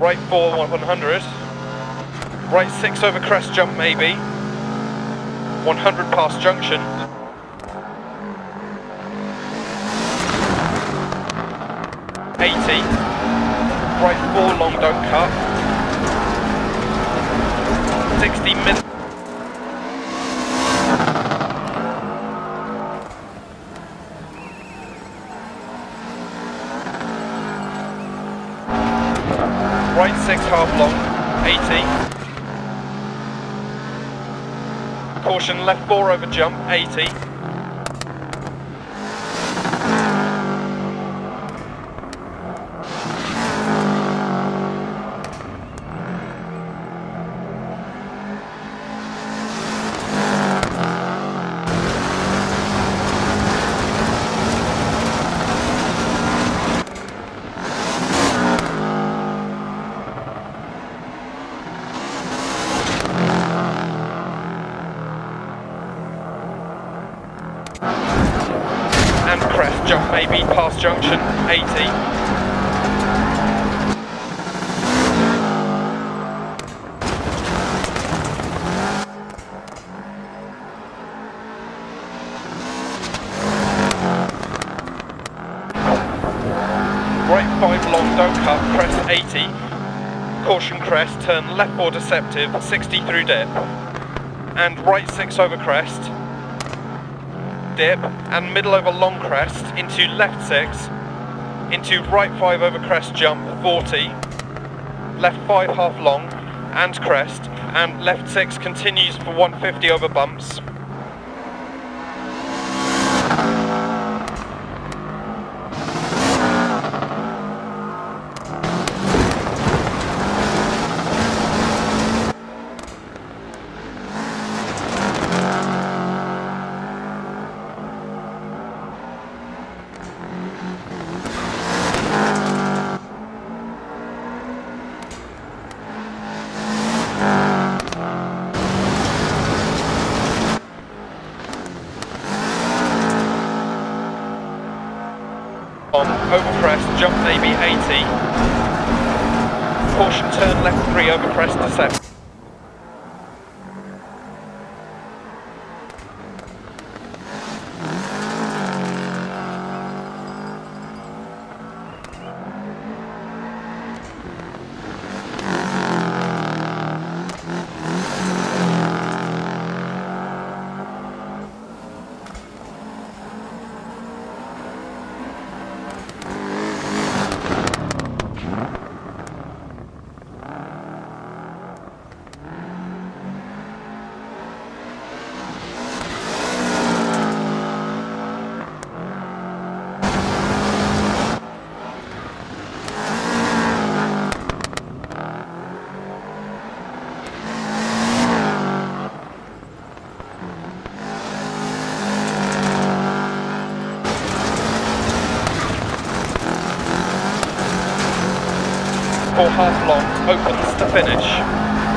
Right 4 100. Right 6 over crest jump maybe. 100 past junction. Eighty. Right four long don't cut. Right six half long, 80. Caution left four over jump, 80. And crest jump maybe past junction 80 right 5 long don't cut crest 80 caution crest turn left or deceptive 60 through dip. And right 6 over crest dip and middle over long crest into left 6 into right 5 over crest jump 40 left 5 half long and crest and left 6 continues for 150 over bumps on, overpress, jump to AB 80. Caution turn left 3, overpress to 7. or half long, opens to finish.